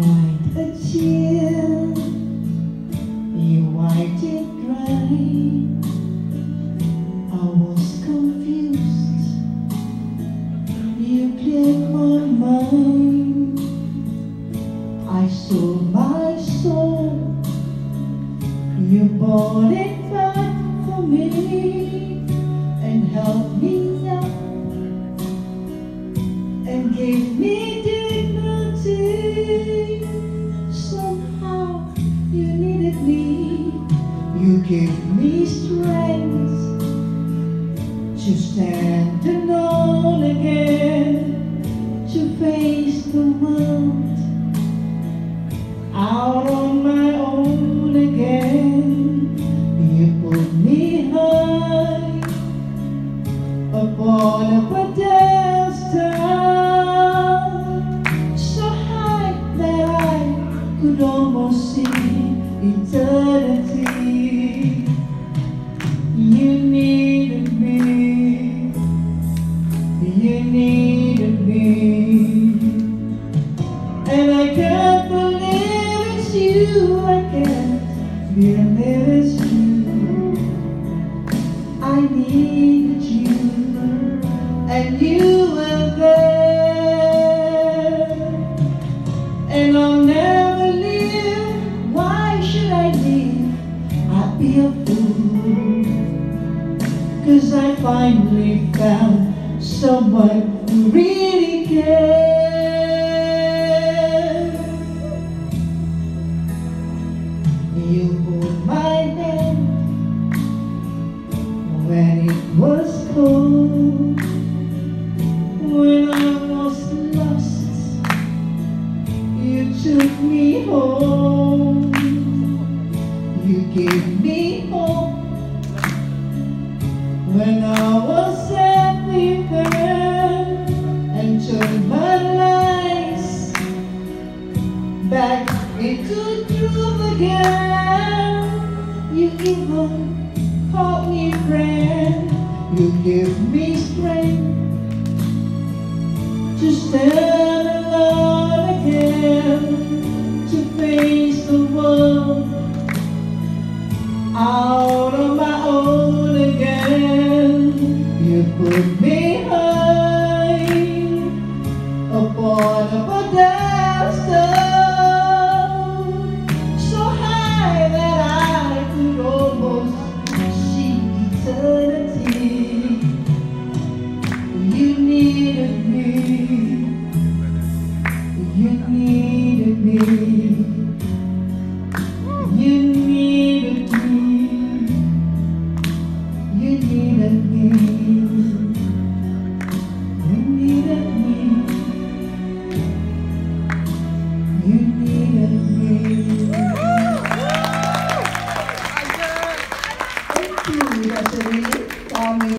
quite a chill You wiped it dry I was confused. You played my mind. I sold my soul. You bought it back for me And helped me out And gave me give me strength to stand alone again, to face the world out on my own again. You put me high upon a pedestal, so high that I could almost see. Can't believe it's you. I needed you. And you were there. And I'll never leave. Why should I leave? I'd be a fool. Cause I finally found someone who really cares. When it was cold, when I was lost. You took me home. You gave me hope when I was everywhere and turned my lights back into truth again. You even called me friend. You give me strength to stand alone again, to face the world out